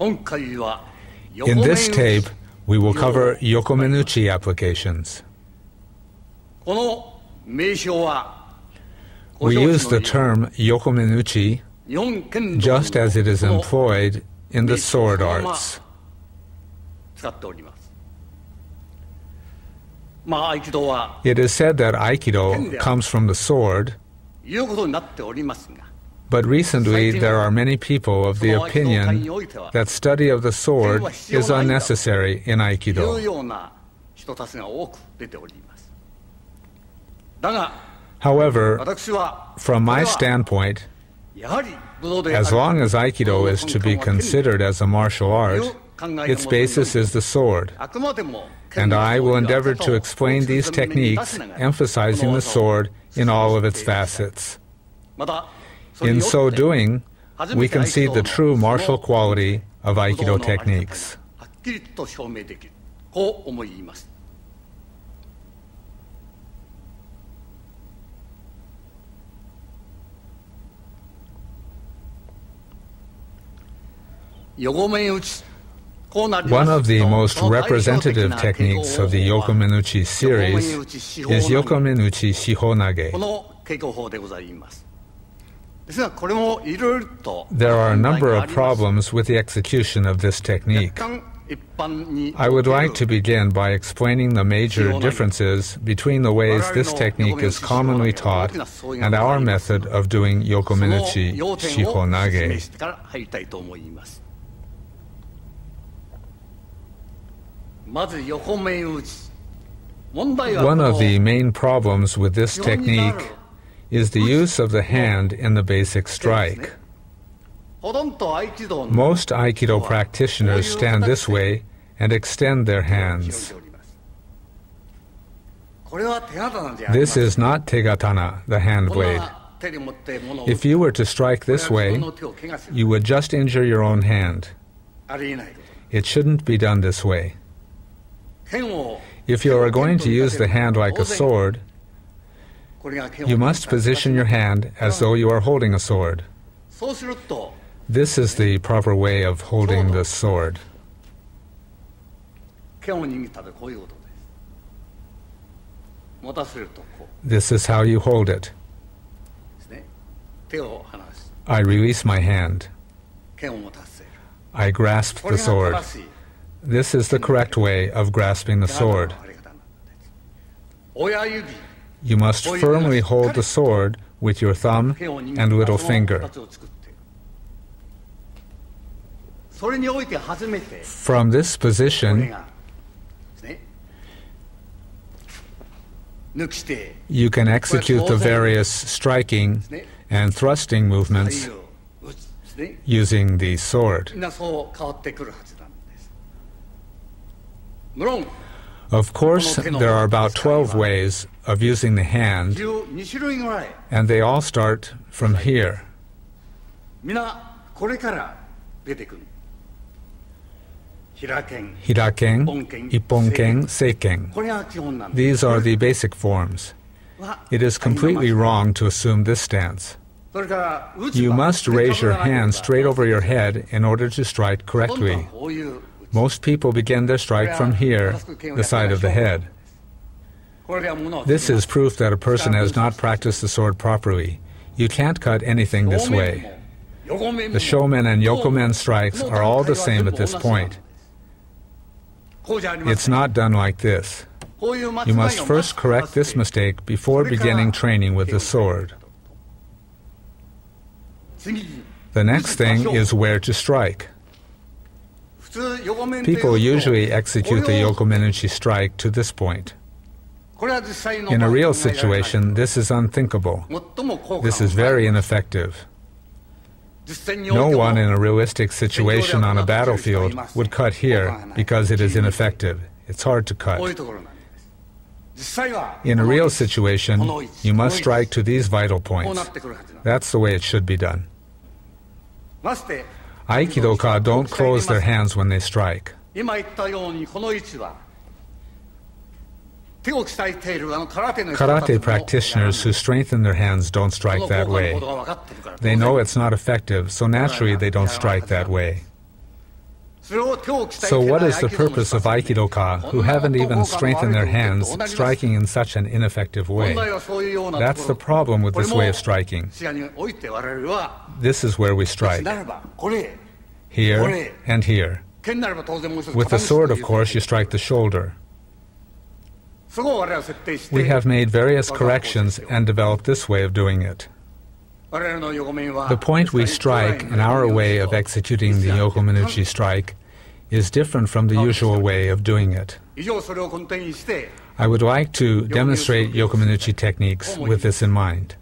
In this tape, we will cover Yokomenuchi applications. We use the term Yokomenuchi just as it is employed in the sword arts. It is said that Aikido comes from the sword, but recently there are many people of the opinion that study of the sword is unnecessary in Aikido. However, from my standpoint, as long as Aikido is to be considered as a martial art, its basis is the sword. And I will endeavor to explain these techniques, emphasizing the sword in all of its facets. In so doing, we can see the true martial quality of Aikido techniques. One of the most representative techniques of the Yokomenuchi series is Yokomenuchi Shihonage. There are a number of problems with the execution of this technique. I would like to begin by explaining the major differences between the ways this technique is commonly taught and our method of doing Yokomenuchi Shihonage. One of the main problems with this technique is the use of the hand in the basic strike. Most Aikido practitioners stand this way and extend their hands. This is not tegatana, the hand blade. If you were to strike this way, you would just injure your own hand. It shouldn't be done this way. If you are going to use the hand like a sword, you must position your hand as though you are holding a sword. This is the proper way of holding the sword. This is how you hold it. I release my hand. I grasp the sword. This is the correct way of grasping the sword. You must firmly hold the sword with your thumb and little finger. From this position, you can execute the various striking and thrusting movements using the sword. Of course, there are about 12 ways of using the hand, and they all start from here. Hiraken, Ipponken, Seiken. These are the basic forms. It is completely wrong to assume this stance. You must raise your hand straight over your head in order to strike correctly. Most people begin their strike from here, the side of the head. This is proof that a person has not practiced the sword properly. You can't cut anything this way. The shomen and yokomen strikes are all the same at this point. It's not done like this. You must first correct this mistake before beginning training with the sword. The next thing is where to strike. People usually execute the Yokomenuchi strike to this point. In a real situation, this is unthinkable. This is very ineffective. No one in a realistic situation on a battlefield would cut here because it is ineffective. It's hard to cut. In a real situation, you must strike to these vital points. That's the way it should be done. Aikidoka don't close their hands when they strike. Karate practitioners who strengthen their hands don't strike that way. They know it's not effective, so naturally they don't strike that way. So what is the purpose of Aikidoka who haven't even strengthened their hands striking in such an ineffective way? That's the problem with this way of striking. This is where we strike. Here and here. With the sword, of course, you strike the shoulder. We have made various corrections and developed this way of doing it. The point we strike in our way of executing the Yokomenuchi strike is different from the usual way of doing it. I would like to demonstrate Yokomenuchi techniques with this in mind.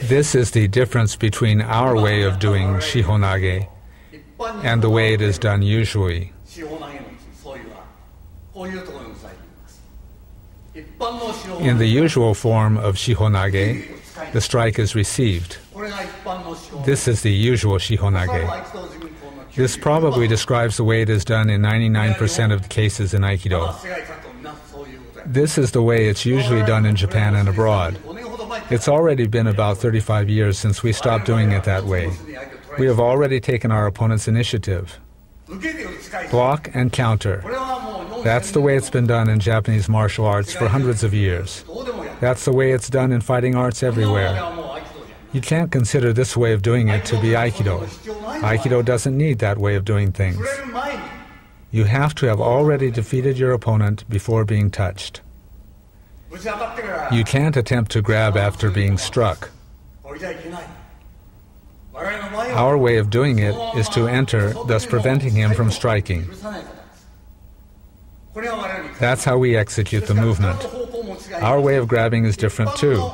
This is the difference between our way of doing shihonage and the way it is done usually. In the usual form of shihonage, the strike is received. This is the usual shihonage. This probably describes the way it is done in 99% of the cases in Aikido. This is the way it's usually done in Japan and abroad. It's already been about 35 years since we stopped doing it that way. We have already taken our opponent's initiative. Block and counter. That's the way it's been done in Japanese martial arts for hundreds of years. That's the way it's done in fighting arts everywhere. You can't consider this way of doing it to be Aikido. Aikido doesn't need that way of doing things. You have to have already defeated your opponent before being touched. You can't attempt to grab after being struck. Our way of doing it is to enter, thus preventing him from striking. That's how we execute the movement. Our way of grabbing is different too.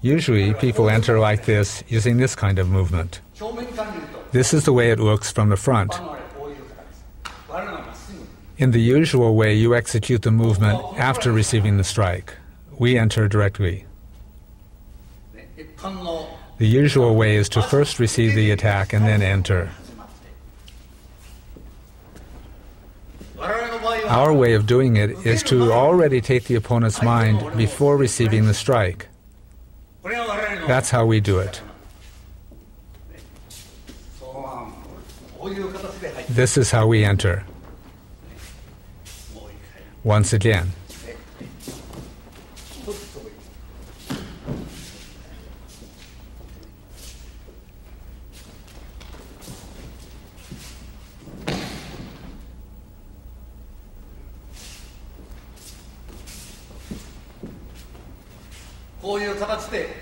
Usually, people enter like this, using this kind of movement. This is the way it looks from the front. In the usual way, you execute the movement after receiving the strike we enter directly. The usual way is to first receive the attack and then enter. Our way of doing it is to already take the opponent's mind before receiving the strike. That's how we do it. This is how we enter. Once again.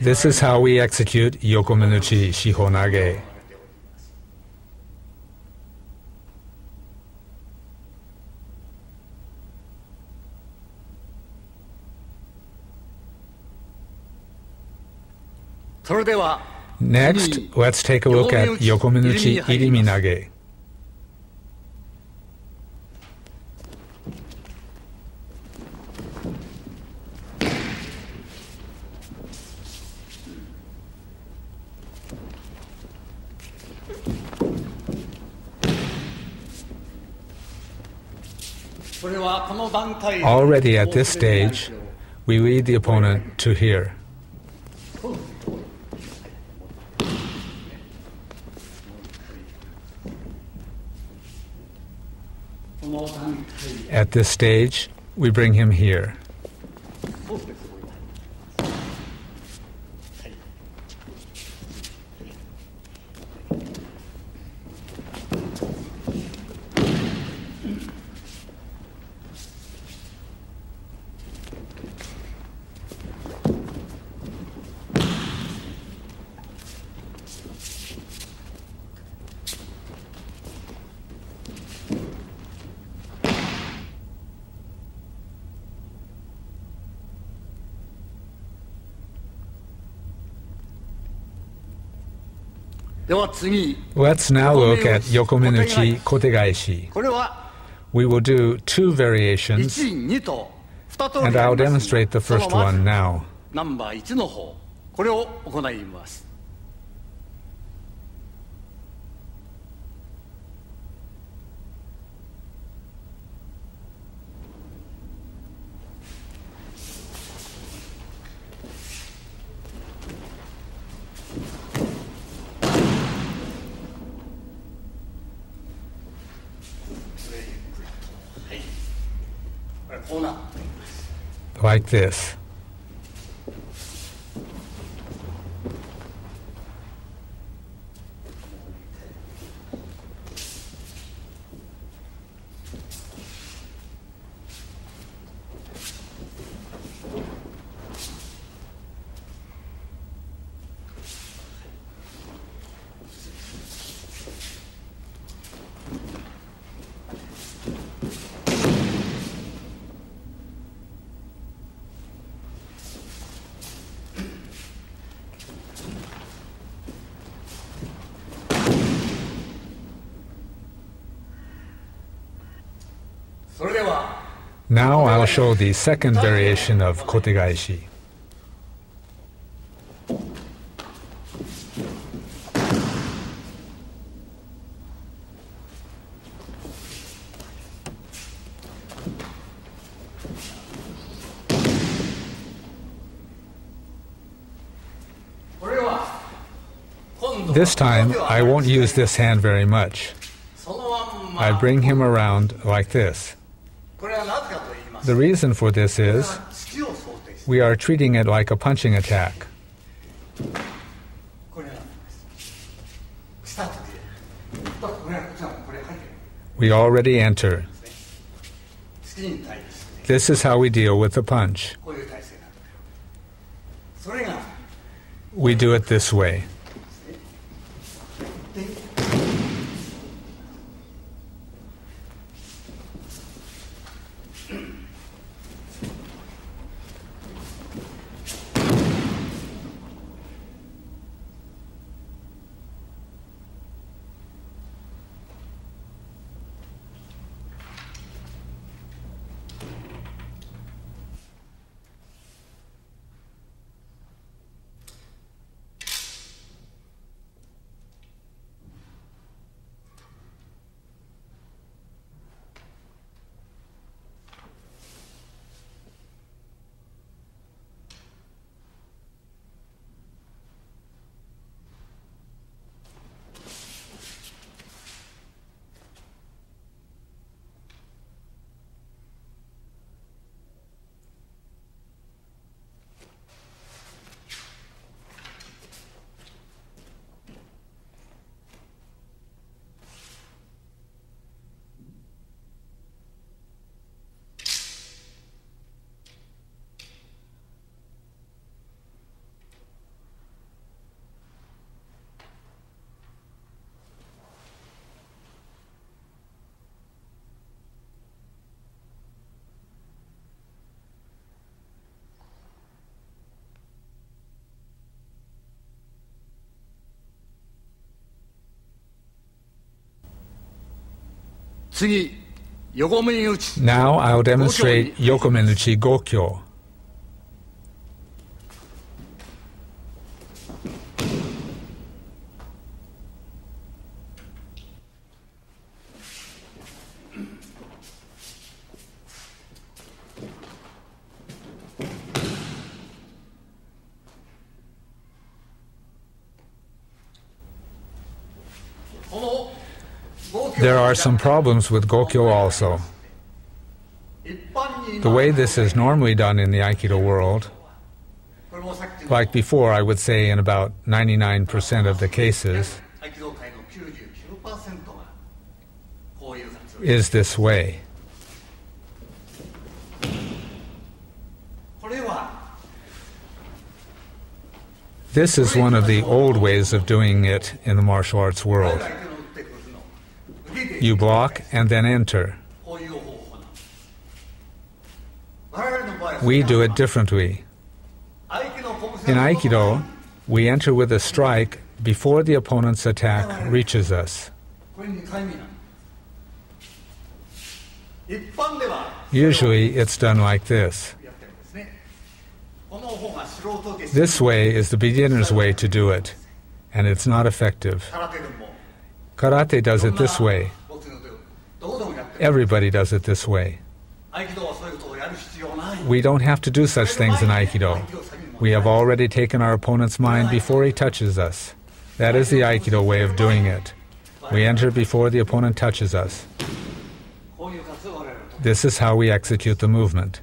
This is how we execute Yokomenuchi Shihonage. Next, let's take a look at Yokomenuchi Iriminage. Already at this stage, we lead the opponent to here. At this stage, we bring him here. Let's now look at Yokomenuchi Kotegaeshi. We will do two variations And I'll demonstrate the first one now. Like this. Show the second variation of kotegaeshi. This time, I won't use this hand very much. I bring him around like this. The reason for this is we are treating it like a punching attack. We already enter. This is how we deal with the punch. We do it this way. Now I'll demonstrate Yokomenuchi Gokyo. There are some problems with Gokyo also. The way this is normally done in the Aikido world, like before, I would say in about 99% of the cases, is this way. This is one of the old ways of doing it in the martial arts world. You block and then enter. We do it differently. In Aikido, we enter with a strike before the opponent's attack reaches us. Usually it's done like this. This way is the beginner's way to do it, and it's not effective. Karate does it this way. Everybody does it this way. We don't have to do such things in Aikido. We have already taken our opponent's mind before he touches us. That is the Aikido way of doing it. We enter before the opponent touches us. This is how we execute the movement.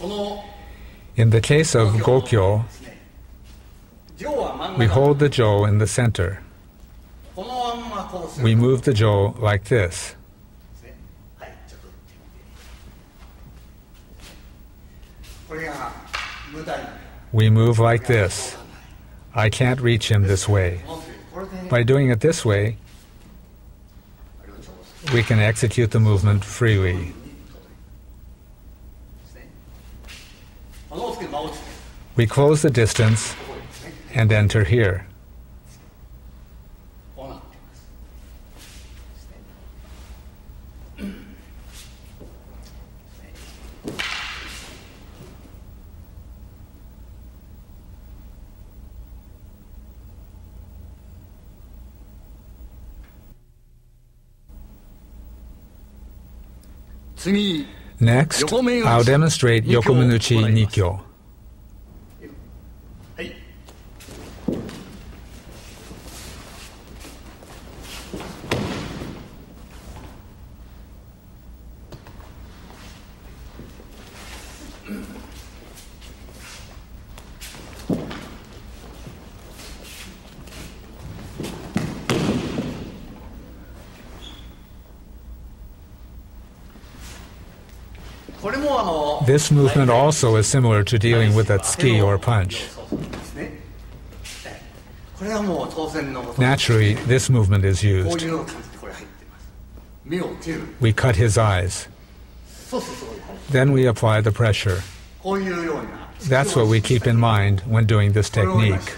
In the case of Gokyo, we hold the jo in the center. We move the jo like this. We move like this. I can't reach him this way. By doing it this way, we can execute the movement freely. We close the distance and enter here. Next, I'll demonstrate Yokomenuchi Nikyo. This movement also is similar to dealing with a tsuki or punch. Naturally, this movement is used. We cut his eyes. Then we apply the pressure. That's what we keep in mind when doing this technique.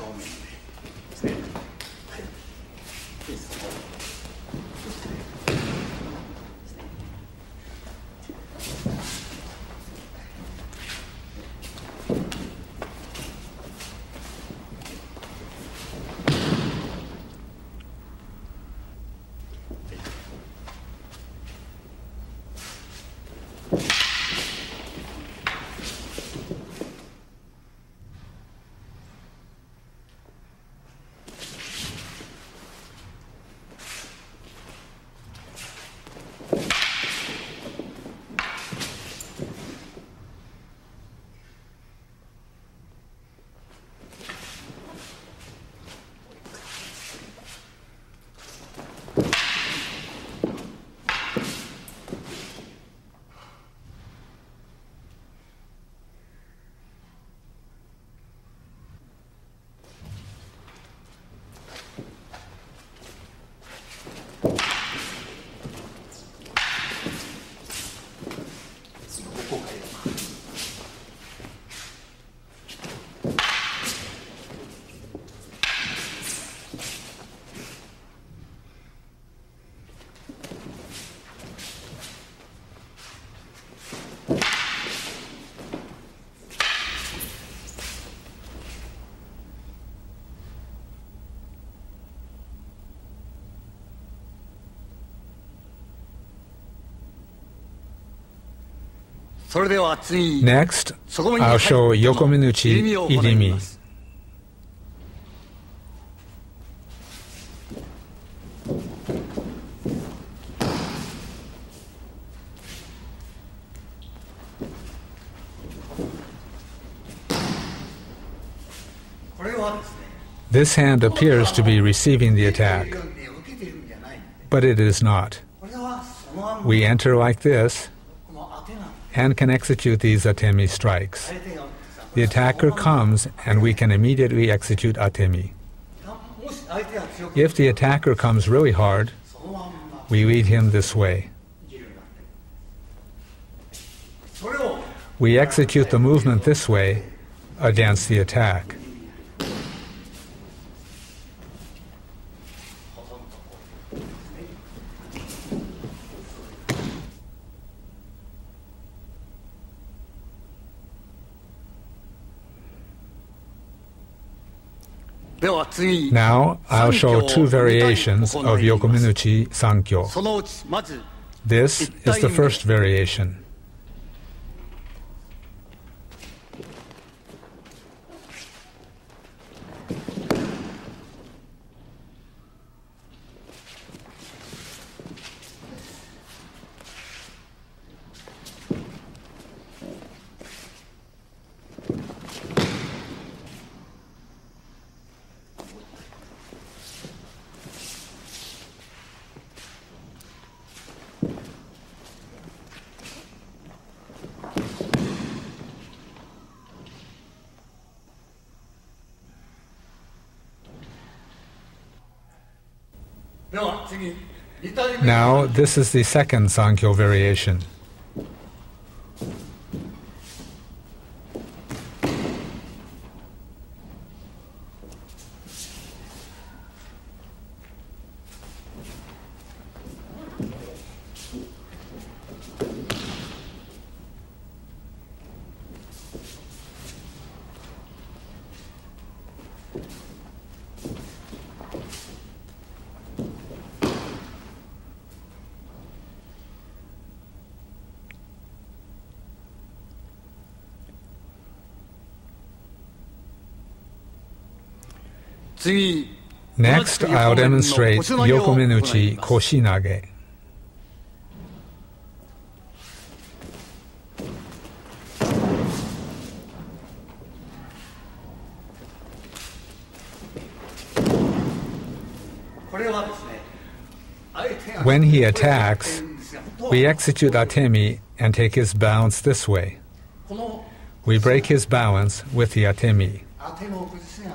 Next, I'll show Yokomenuchi Irimi. This hand appears to be receiving the attack, but it is not. We enter like this and can execute these atemi strikes. The attacker comes and we can immediately execute atemi. If the attacker comes really hard, we lead him this way. We execute the movement this way against the attack. Now I'll show two variations of Yokomenuchi Sankyo. This is the first variation. Now, this is the second Sankyo variation. Next, I'll demonstrate Yokomenuchi Koshinage. When he attacks, we execute Atemi and take his balance this way. We break his balance with the Atemi. 当ていですね。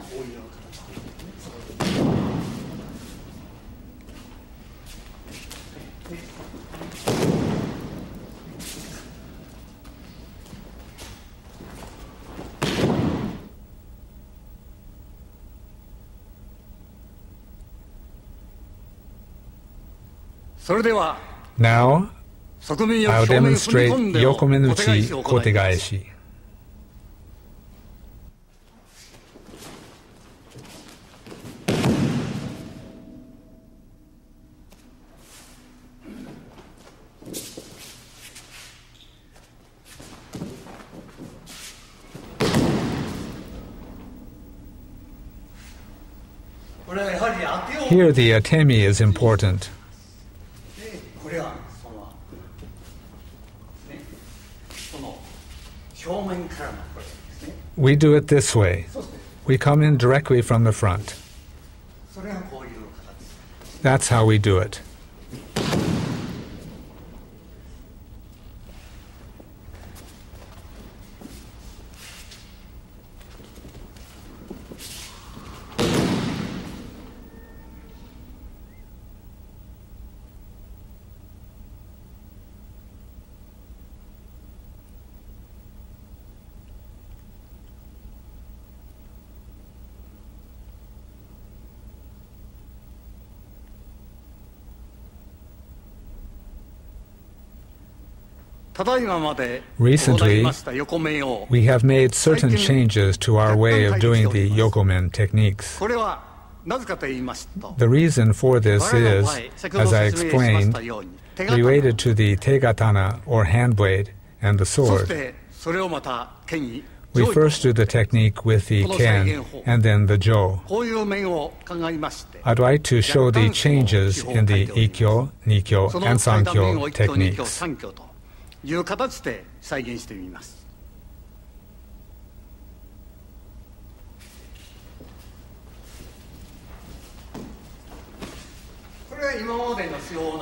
Now, I'll demonstrate Yokomenuchi Kotegaeshi. Here the atemi is important. We do it this way. We come in directly from the front. That's how we do it. Recently, we have made certain changes to our way of doing the yokomen techniques. The reason for this is, as I explained, related to the tegatana or hand blade and the sword. We first do the technique with the ken and then the jo. I'd like to show the changes in the ikkyo, nikkyo, and sankyo techniques.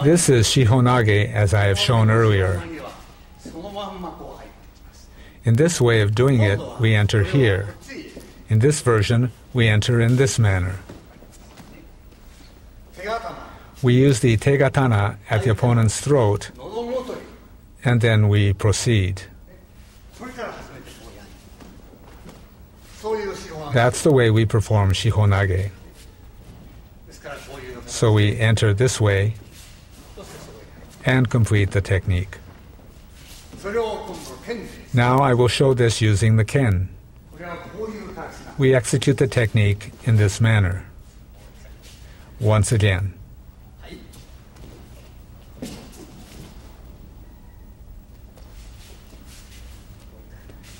This is Shihonage as I have shown earlier. In this way of doing it, we enter here. In this version, we enter in this manner. We use the tegatana at the opponent's throat, and then we proceed. That's the way we perform Shihonage. So we enter this way and complete the technique. Now I will show this using the ken. We execute the technique in this manner. Once again.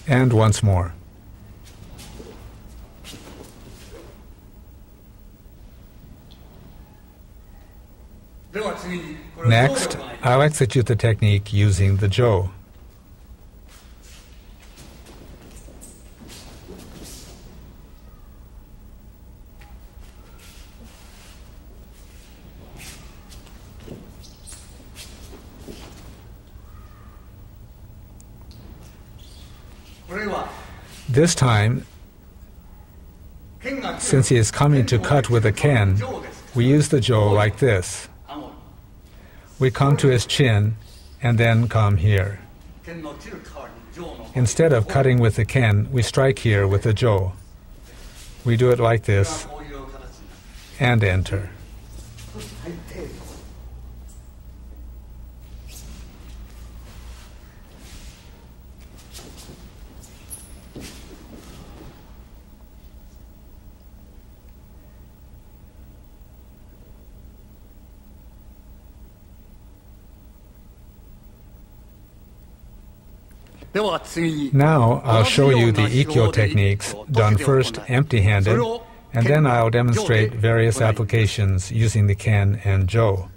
And once more. Next, I'll execute the technique using the jo. This time, since he is coming to cut with a ken, we use the jo like this. We come to his chin and then come here. Instead of cutting with the ken, we strike here with the jo. We do it like this and enter. Now I'll show you the ikkyo techniques done first empty-handed, and then I'll demonstrate various applications using the ken and jo.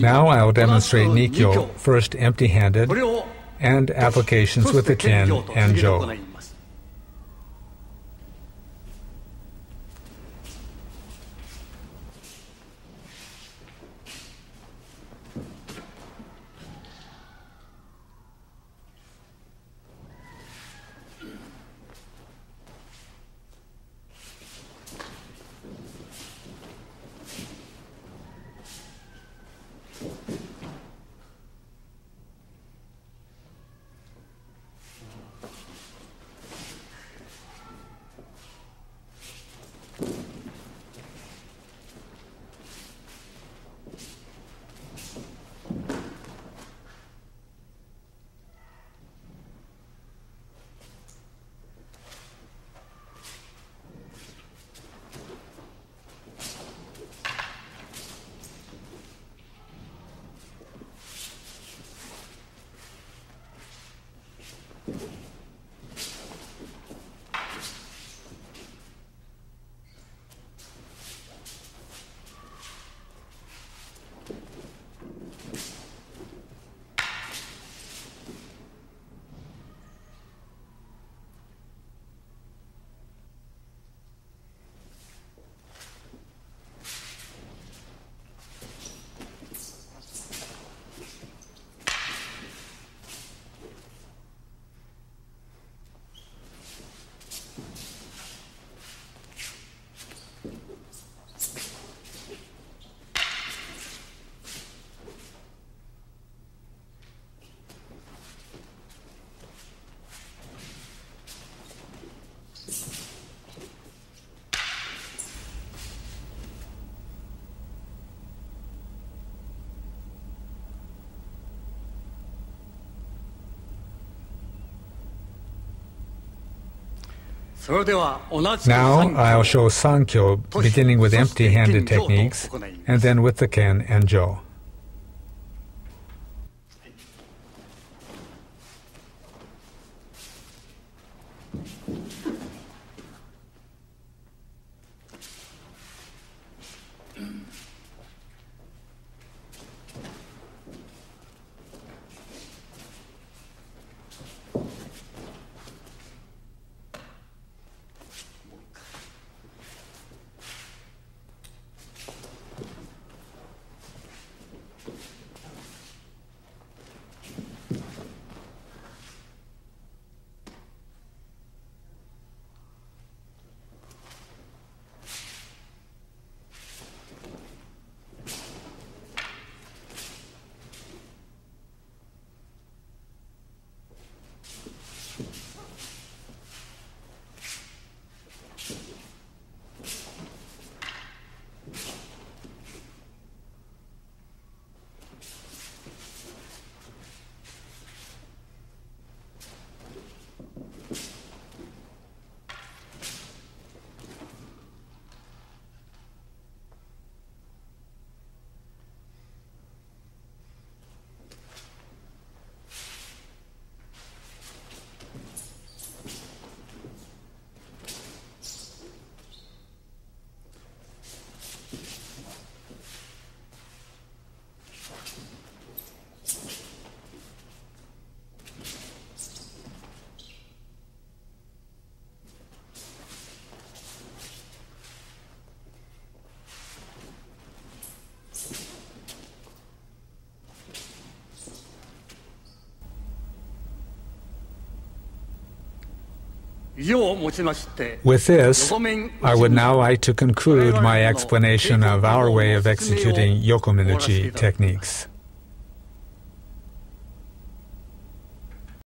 Now I'll demonstrate Nikkyo, first empty-handed, and applications with the ken and jo. Now I'll show Sankyo beginning with empty-handed techniques and then with the Ken and Jo. With this, I would now like to conclude my explanation of our way of executing Yokomenuchi techniques.